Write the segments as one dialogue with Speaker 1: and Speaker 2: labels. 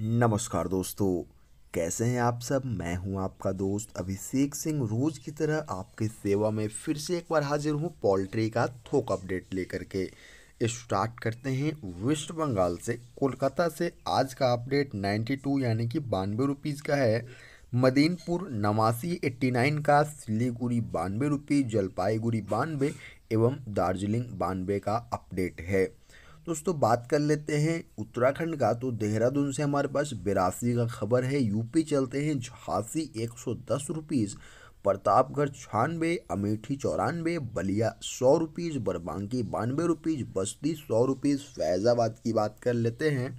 Speaker 1: नमस्कार दोस्तों, कैसे हैं आप सब? मैं हूँ आपका दोस्त अभिषेक सिंह। रोज की तरह आपके सेवा में फिर से एक बार हाजिर हूँ पोल्ट्री का थोक अपडेट लेकर के। स्टार्ट करते हैं वेस्ट बंगाल से। कोलकाता से आज का अपडेट 92 यानी कि बानवे रुपीज़ का है। मदीनपुर, नवासी 89 का, सिलीगुड़ी, बानवे रुपीज़ जलपाईगुड़ी, बानवे, एवं दार्जिलिंग, बानवे का अपडेट है। दोस्तों, बात कर लेते हैं उत्तराखंड का। तो देहरादून से हमारे पास बिरासी का खबर है। यूपी चलते हैं झांसी, एक सौ दस रुपीज़ प्रतापगढ़ छियानवे अमेठी चौरानवे बलिया सौ रुपीज़ बरबांकी बानवे रुपीज़ बस्ती सौ रुपीज़ फैज़ाबाद की बात कर लेते हैं।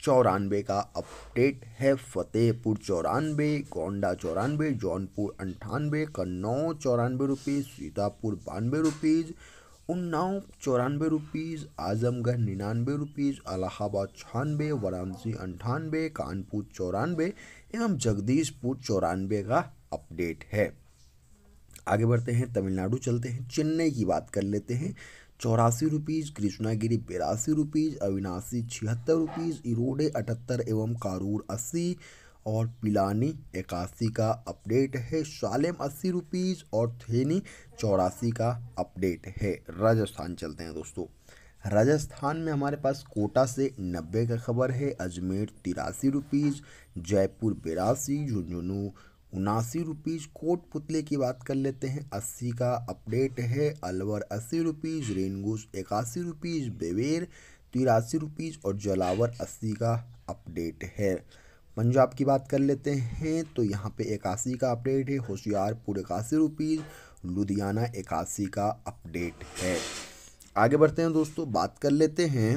Speaker 1: चौरानवे का अपडेट है। फतेहपुर चौरानवे गोंडा चौरानवे जौनपुर अंठानवे कन्नौज चौरानवे रुपीज़ सीतापुर बानवे रुपीज़ उन्नाव, चौरानवे रुपीज़ आजमगढ़ निन्यानवे रुपीज़ अलाहाबाद छियानवे वाराणसी अंठानवे कानपुर चौरानवे एवं जगदीशपुर चौरानवे का अपडेट है। आगे बढ़ते हैं, तमिलनाडु चलते हैं, चेन्नई की बात कर लेते हैं। चौरासी रुपीज़ कृष्णागिरी बिरासी रुपीज़ अविनाशी छिहत्तर रुपीज़ इरोडे अठहत्तर एवं कारूर अस्सी और पिलानी इक्यासी का अपडेट है, सालेम अस्सी रुपीज़ और थेनी चौरासी का अपडेट है। राजस्थान चलते हैं दोस्तों। राजस्थान में हमारे पास कोटा से नब्बे का खबर है, अजमेर तिरासी रुपीज़ जयपुर बिरासी, झुंझुनू उनासी रुपीज़ कोट पुतले की बात कर लेते हैं, अस्सी का अपडेट है, अलवर अस्सी रुपीज़ रेनगूस इक्यासी रुपीज़ बेवेर तिरासी रुपीज़ और जलावर अस्सी का अपडेट है। पंजाब की बात कर लेते हैं। तो यहाँ पे इक्यासी का अपडेट है। होशियारपुर इक्यासी रुपीज़, लुधियाना इक्यासी का अपडेट है। आगे बढ़ते हैं दोस्तों, बात कर लेते हैं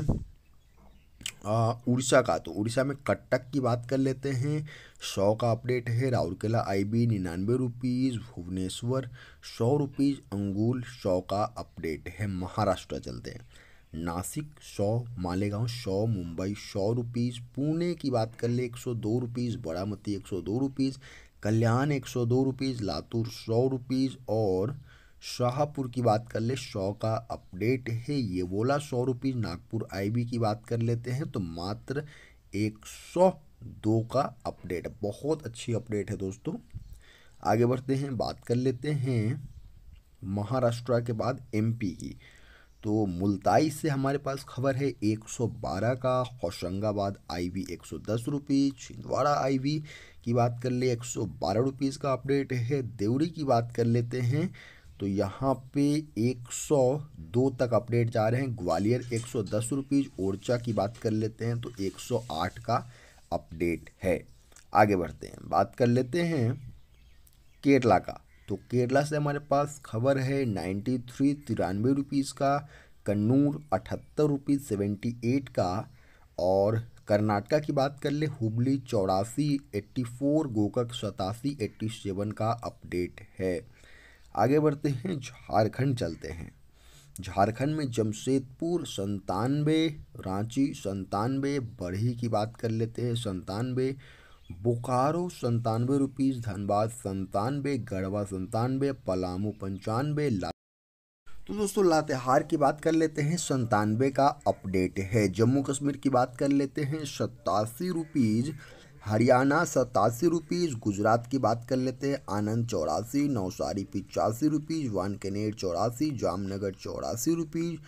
Speaker 1: उड़ीसा का। तो उड़ीसा में कटक की बात कर लेते हैं। सौ का अपडेट है। राउरकेला आई बी निन्यानवे रुपीज़, भुवनेश्वर सौ रुपीज़, अंगूल सौ का अपडेट है। महाराष्ट्र चलते हैं। नासिक, सौ, मालेगांव, सौ, मुंबई, सौ रुपीज़ पुणे की बात कर ले, एक सौ दो रुपीज़ बारामती एक सौ दो रुपीज़ कल्याण एक सौ दो रुपीज़ लातूर सौ रुपीज़ और शाहपुर की बात कर ले, सौ का अपडेट है, ये बोला सौ रुपीज़ नागपुर आईबी की बात कर लेते हैं तो मात्र एक सौ दो का अपडेट, बहुत अच्छी अपडेट है दोस्तों। आगे बढ़ते हैं, बात कर लेते हैं महाराष्ट्र के बाद एमपी की। तो मुल्ताई से हमारे पास खबर है 112 का होशंगाबाद आईवी, एक सौ दस रुपीज़ छिंदवाड़ा आईवी की बात कर ले, एक सौ बारह रुपीज़ का अपडेट है, देवरी की बात कर लेते हैं। तो यहाँ पे 102 तक अपडेट जा रहे हैं, ग्वालियर एक सौ दस रुपीज़ ओरछा की बात कर लेते हैं तो 108 का अपडेट है। आगे बढ़ते हैं, बात कर लेते हैं, केरला का। तो केरला से हमारे पास खबर है नाइन्टी थ्री तिरानवे रुपीज़ का, कन्नूर अठहत्तर रुपीज़ सेवेंटी एट का और कर्नाटका की बात कर ले, हुबली चौरासी एट्टी फोर गोकक सतासी एट्टी सेवन का अपडेट है। आगे बढ़ते हैं, झारखंड चलते हैं। झारखंड में जमशेदपुर संतानवे रांची संतानवे बढ़ी की बात कर लेते हैं संतानवे बोकारो संतानवे रुपीज़ धनबाद संतानवे गढ़वा संतानवे पलामू पंचानवे तो दोस्तों, लातेहार की बात कर लेते हैं। संतानवे का अपडेट है। जम्मू कश्मीर की बात कर लेते हैं। सतासी रुपीज़ हरियाणा सतासी रुपीज़ गुजरात की बात कर लेते हैं। आनंद चौरासी, नवसारी पिचासी रुपीज़ वानकनेर चौरासी, जामनगर चौरासी रुपीज़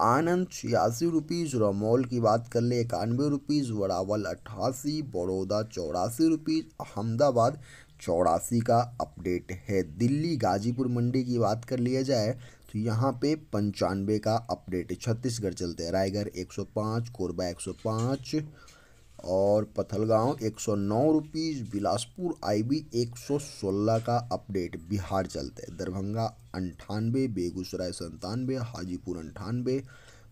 Speaker 1: आनंद छियासी रुपीज़ रमोल की बात कर ले इक्यानवे रुपीज़ वरावल अट्ठासी, बड़ौदा चौरासी रुपीज़ अहमदाबाद चौरासी का अपडेट है। दिल्ली गाजीपुर मंडी की बात कर लिया जाए तो यहाँ पे पंचानवे का अपडेट, छत्तीसगढ़ चलते हैं, रायगढ़ एक सौ पाँच, कोरबा एक सौ पाँच और पथलगांव एक सौ नौ रुपीज़ बिलासपुर आईबी एक सौ सोलह का अपडेट। बिहार चलते, दरभंगा अंठानवे, बेगूसराय संतानवे, हाजीपुर अंठानवे,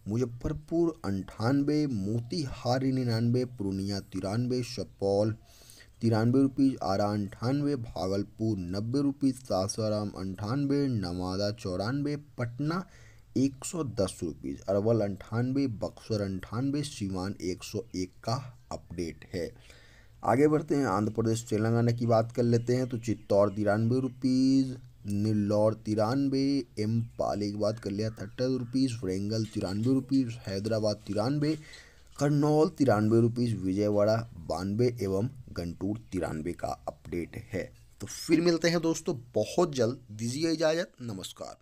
Speaker 1: मुजफ्फरपुर अंठानवे, मोतीहारी निन्यानवे, पूर्णिया तिरानवे, सुपौल तिरानवे रुपीज़ आरा अंठानवे, भागलपुर नब्बे रुपीज़ सासाराम अंठानवे, नवादा चौरानवे, पटना एक सौ दस रुपीज़ अरवल अंठानवे, बक्सर अंठानवे, सीवान एक सौ एक का अपडेट है। आगे बढ़ते हैं, आंध्र प्रदेश, तेलंगाना की बात कर लेते हैं तो चित्तौड़ तिरानवे रुपीज़ नीलौर तिरानवे एम पाले की बात कर लिया थर्टी रुपीज़ वरेंगल तिरानवे रुपीज़ हैदराबाद तिरानवे, करनौल तिरानवे रुपीज़ विजयवाड़ा बानवे एवं गंटूर तिरानवे का अपडेट है। तो फिर मिलते हैं दोस्तों, बहुत जल्द, दीजिए इजाज़त, नमस्कार।